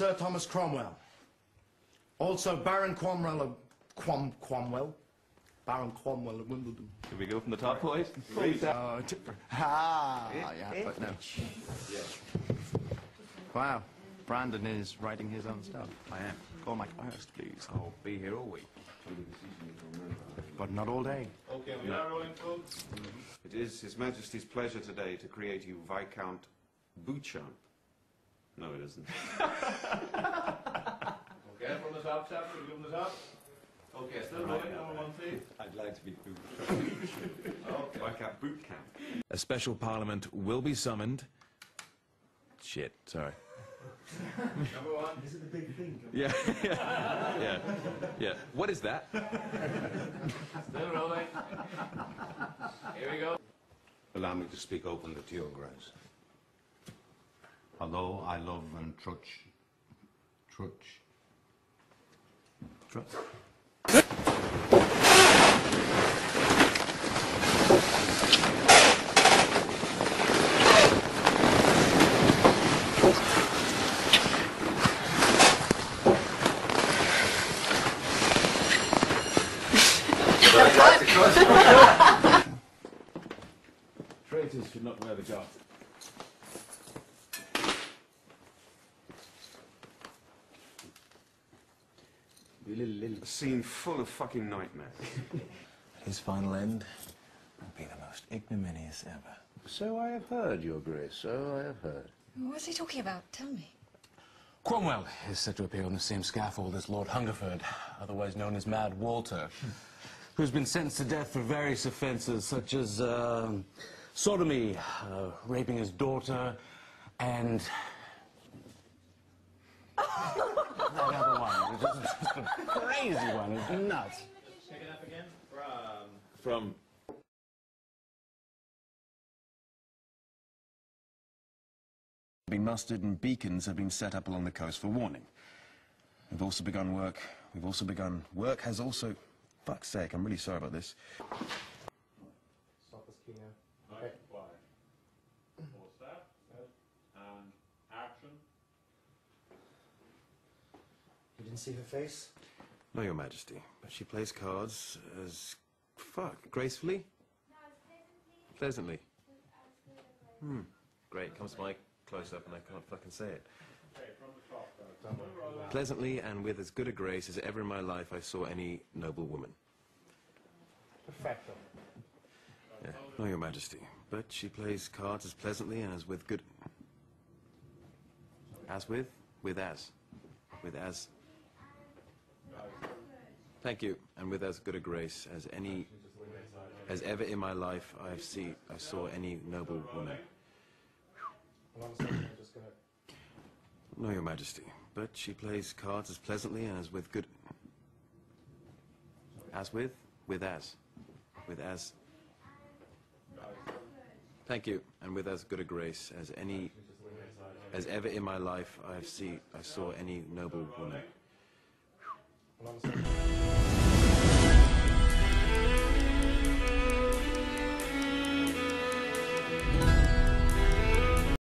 Sir Thomas Cromwell. Also Baron Cromwell of Quam Cromwell. Baron Cromwell of Wimbledon. Can we go from the top, boys? Uh, oh, t- ah, eh? yeah, eh? but no. Wow, Brandon is writing his own stuff. I am. Call Mike first, please. I'll be here all week. Uh, but not all day. Okay, we are rolling, folks. Mm-hmm. It is His Majesty's pleasure today to create you Viscount Beauchamp. No, it isn't. Okay, from the top, chap, from the top. Okay, still rolling, number one, please. I'd like to be Okay. Viscount Boot Camp. A special parliament will be summoned. Shit, sorry. Number one. This is the big thing. Yeah, yeah, yeah, yeah. What is that? Still rolling. Here we go. Allow me to speak openly to your grace. Although I love and trudge, trudge, trudge, Traitors should not wear the garter. A scene full of fucking nightmares. His final end will be the most ignominious ever. So I have heard, your grace, so I have heard. What's he talking about? Tell me. Cromwell is set to appear on the same scaffold as Lord Hungerford, otherwise known as Mad Walter, who's been sentenced to death for various offences such as um sodomy, uh, raping his daughter, and that other one. It's just, just a crazy one. It's nuts. Pick it up again from. From been mustered and beacons have been set up along the coast for warning. We've also begun work. We've also begun. Work has also. Fuck's sake, I'm really sorry about this. Right, why? Full stop. And action. You didn't see her face? No, Your Majesty, but she plays cards as. fuck, gracefully? Pleasantly. Hmm. Great, comes my close up and I can't fucking say it. Okay, from the top. Pleasantly and with as good a grace as ever in my life I saw any noble woman. Perfecto. Yeah. No, Your Majesty, but she plays cards as pleasantly and as with good. As with? With as. With as. Thank you, and with as good a grace as any. as ever in my life I've see I saw any noble woman. No, Your Majesty, but she plays cards as pleasantly and as with good. As with? With as. With as. Thank you, and with as good a grace as any. as ever in my life I've see I saw any noble woman.